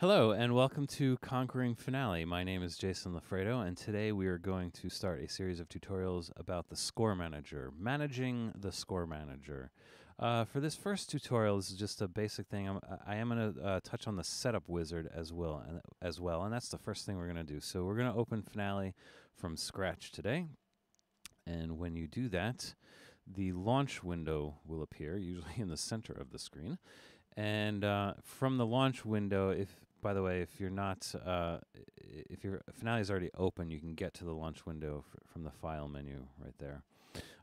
Hello, and welcome to Conquering Finale. My name is Jason Lafredo, and today we are going to start a series of tutorials about the Score Manager, managing the Score Manager. Uh, for this first tutorial, this is just a basic thing. I'm, I am going to uh, touch on the Setup Wizard as well, and, as well, and that's the first thing we're going to do. So we're going to open Finale from scratch today, and when you do that, the launch window will appear, usually in the center of the screen. And uh, from the launch window, if by the way, if you're not, uh, if your Finale is already open, you can get to the launch window f- from the File menu right there.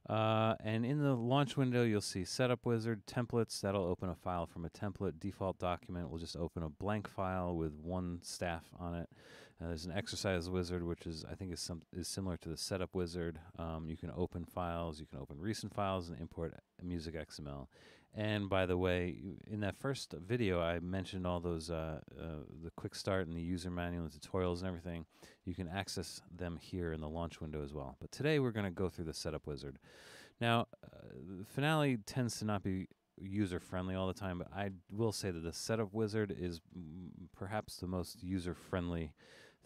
Uh, and in the launch window, you'll see Setup Wizard, Templates. That'll open a file from a template. Default document will just open a blank file with one staff on it. Uh, there's an exercise wizard, which is I think is some is similar to the setup wizard. Um, you can open files, you can open recent files, and import music XML. And by the way, in that first video, I mentioned all those uh, uh, the quick start and the user manual and tutorials and everything. You can access them here in the launch window as well. But today we're going to go through the setup wizard. Now, uh, Finale tends to not be user friendly all the time, but I will say that the setup wizard is perhaps the most user friendly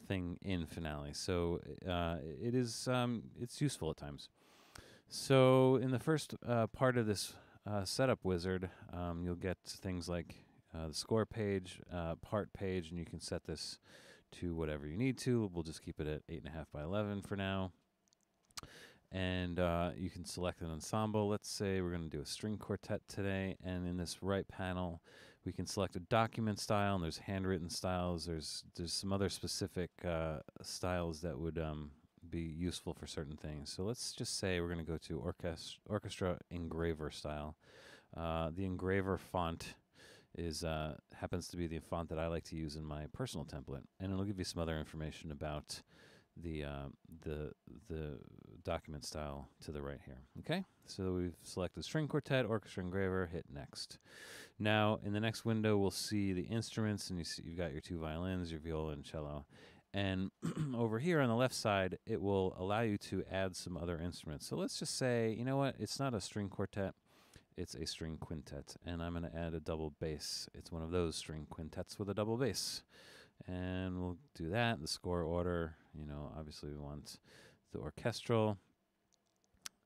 thing in Finale. So uh, it is um, it's useful at times. So in the first uh, part of this uh, setup wizard, um, you'll get things like uh, the score page, uh, part page, and you can set this to whatever you need to. We'll just keep it at eight and a half by eleven for now. And uh, you can select an ensemble. Let's say we're going to do a string quartet today, and in this right panel, we can select a document style, and there's handwritten styles. There's there's some other specific uh, styles that would um, be useful for certain things. So let's just say we're going to go to orchestra, orchestra engraver style. Uh, the engraver font is uh, happens to be the font that I like to use in my personal template, and it'll give you some other information about the uh, the the document style to the right here. Okay, so we've selected string quartet, orchestra engraver. Hit next. Now in the next window, we'll see the instruments, and you see you've got your two violins, your viola and cello. And over here on the left side, it will allow you to add some other instruments. So let's just say, you know what, it's not a string quartet, it's a string quintet. And I'm going to add a double bass. It's one of those string quintets with a double bass. And we'll do that. The score order, you know, obviously we want the orchestral.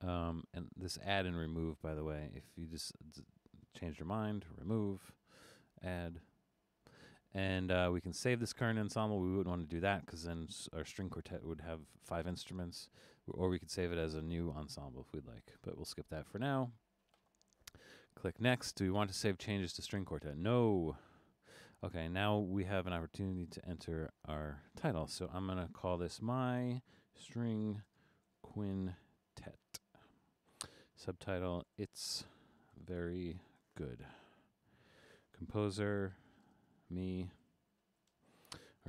Um, and this add and remove, by the way, if you just change your mind, remove, add, and uh, we can save this current ensemble. We wouldn't want to do that because then our string quartet would have five instruments, or we could save it as a new ensemble if we'd like, but we'll skip that for now. Click next. Do we want to save changes to string quartet? No. Okay, now we have an opportunity to enter our title. So I'm going to call this my string quintet. Subtitle, It's Very Good. Composer, me,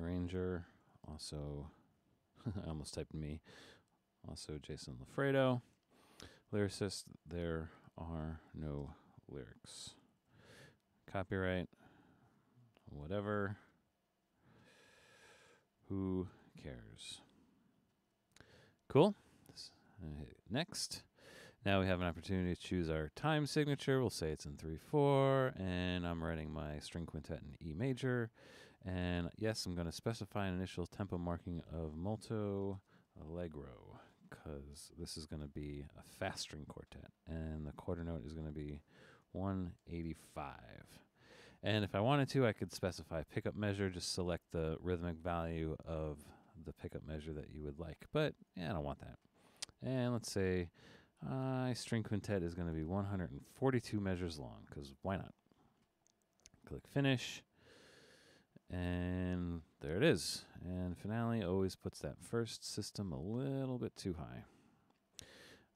arranger, also, I almost typed me, also Jason Lafredo. Lyricist, there are no lyrics. Copyright, whatever. Who cares? Cool. Uh, next. Now we have an opportunity to choose our time signature. We'll say it's in 3-4, and I'm writing my string quintet in E major. And yes, I'm going to specify an initial tempo marking of molto allegro, because this is going to be a fast string quartet, and the quarter note is going to be 185. And if I wanted to, I could specify pickup measure, just select the rhythmic value of the pickup measure that you would like. But yeah, I don't want that. And let's say uh, string quintet is going to be 142 measures long, because why not? Click finish. And there it is. And Finale always puts that first system a little bit too high.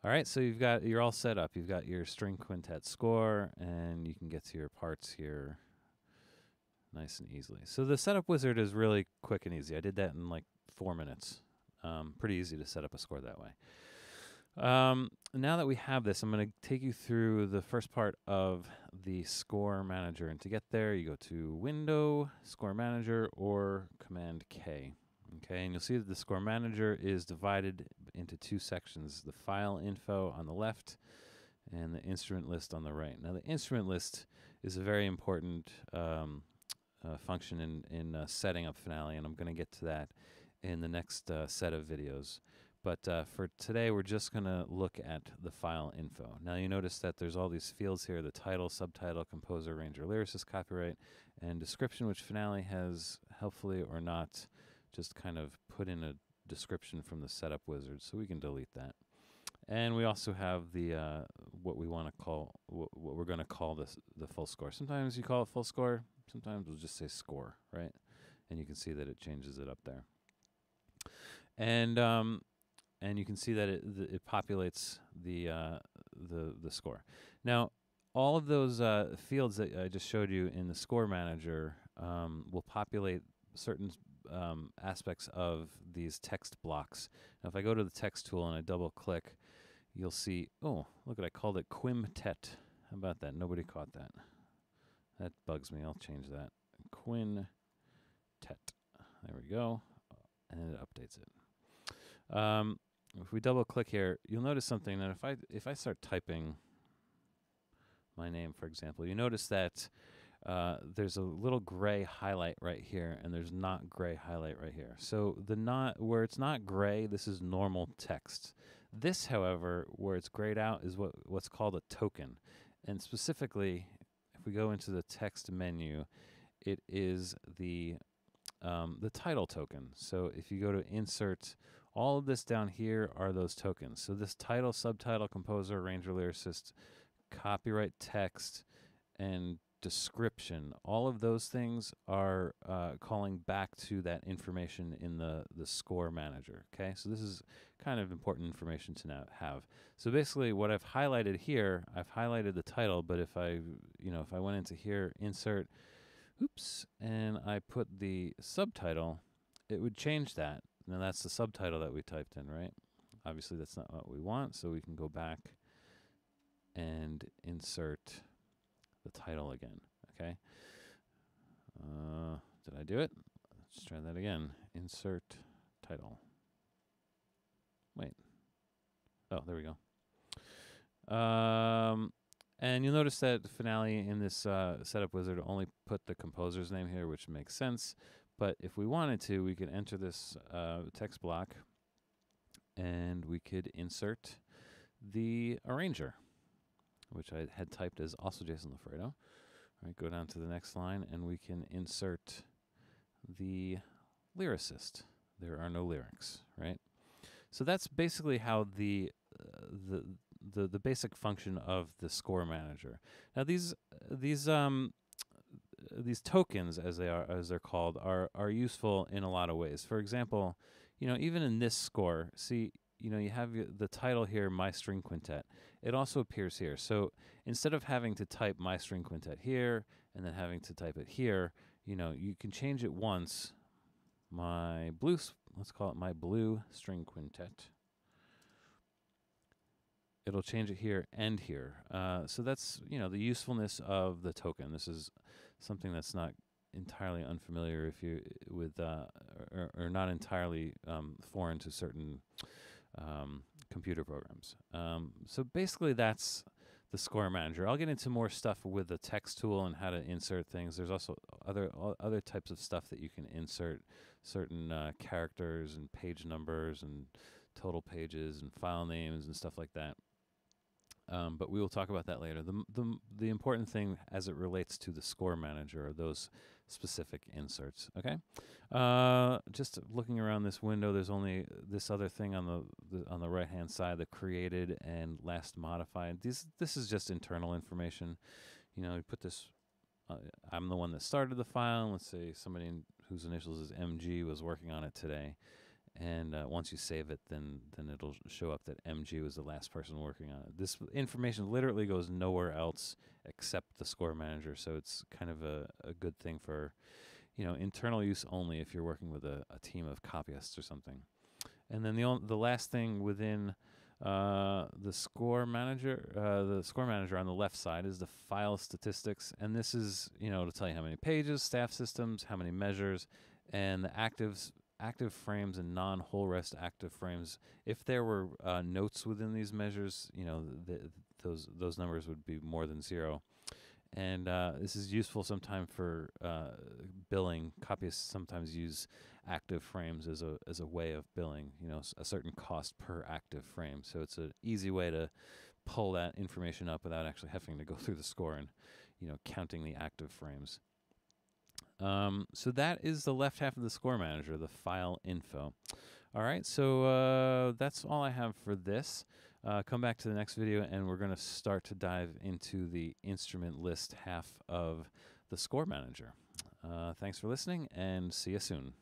All right, so you've got you're all set up. You've got your string quintet score, and you can get to your parts here nice and easily. So the setup wizard is really quick and easy. I did that in like four minutes. Um, pretty easy to set up a score that way. Um, now that we have this, I'm going to take you through the first part of the score manager. And to get there, you go to Window, Score Manager, or Command K. Okay, and you'll see that the score manager is divided into two sections the file info on the left and the instrument list on the right. Now, the instrument list is a very important um, uh, function in in uh, setting up Finale, and I'm going to get to that in the next uh, set of videos. But uh, for today, we're just going to look at the file info. Now, you notice that there's all these fields here, the title, subtitle, composer, arranger, lyricist, copyright, and description, which Finale has helpfully or not just kind of put in a description from the setup wizard, so we can delete that. And we also have the uh, what we want to call wh- what we're going to call this the full score. Sometimes you call it full score. Sometimes we'll just say score, right? And you can see that it changes it up there. And um, and you can see that it it populates the uh, the the score. Now, all of those uh, fields that I just showed you in the score manager um, will populate certain um, aspects of these text blocks. Now, if I go to the text tool and I double click, you'll see. Oh, look at I called it quintet. How about that? Nobody caught that. That bugs me. I'll change that. Quintet. There we go, and it updates it. Um, if we double click here, you'll notice something that if I if I start typing my name, for example, you notice that uh, there's a little gray highlight right here, and there's not gray highlight right here. So the not where it's not gray, this is normal text. This, however, where it's grayed out, is what what's called a token, and specifically, if we go into the text menu, it is the um, the title token. So if you go to insert all of this down here are those tokens. So this title, subtitle, composer, arranger, lyricist, copyright text, and description, all of those things are uh, calling back to that information in the, the score manager. Okay, so this is kind of important information to now have. So basically what I've highlighted here, I've highlighted the title, but if I, you know, if I went into here, insert, oops, and I put the subtitle, it would change that. Now that's the subtitle that we typed in, right? Obviously that's not what we want, so we can go back and insert the title again, okay? Uh, did I do it? Let's try that again. Insert title. Wait. Oh, there we go. Um, and you'll notice that finale in this uh, setup wizard only put the composer's name here, which makes sense. But if we wanted to, we could enter this uh, text block and we could insert the arranger, which I had typed as also Jason Lafredo. All right, go down to the next line and we can insert the lyricist. There are no lyrics, right? So that's basically how the uh, the the the basic function of the score manager. Now these these um these tokens, as they are as they're called, are are useful in a lot of ways. For example, you know, even in this score, see, you know, you have the title here, My String Quintet. It also appears here. So instead of having to type My String Quintet here and then having to type it here, you know, you can change it once. My blue, let's call it My Blue String Quintet it'll change it here and here. Uh, so that's you know the usefulness of the token. This is something that's not entirely unfamiliar if you with uh, or, or, not entirely um, foreign to certain um, computer programs. Um, so basically, that's the score manager. I'll get into more stuff with the text tool and how to insert things. There's also other other types of stuff that you can insert, certain uh, characters and page numbers and total pages and file names and stuff like that. Um, but we will talk about that later. The, the, the important thing as it relates to the score manager are those specific inserts. Okay, uh, just looking around this window, there's only this other thing on the, the on the right hand side, the created and last modified. These this is just internal information. You know, you put this. Uh, I'm the one that started the file. Let's say somebody in, whose initials is MG was working on it today and uh, once you save it, then then it'll show up that MG was the last person working on it. This information literally goes nowhere else except the score manager, so it's kind of a, a good thing for you know internal use only if you're working with a, a team of copyists or something. And then the only, the last thing within uh, the score manager, uh, the score manager on the left side is the file statistics, and this is you know to tell you how many pages, staff systems, how many measures, and the actives active frames and non-whole rest active frames. If there were uh, notes within these measures, you know, th those those numbers would be more than zero. And uh, this is useful sometime for uh, billing. Copyists sometimes use active frames as a as a way of billing. You know, a certain cost per active frame. So it's an easy way to pull that information up without actually having to go through the score and you know counting the active frames. Um, so that is the left half of the score manager, the file info. All right, so uh, that's all I have for this. Uh, come back to the next video, and we're going to start to dive into the instrument list half of the score manager. Uh, thanks for listening, and see you soon.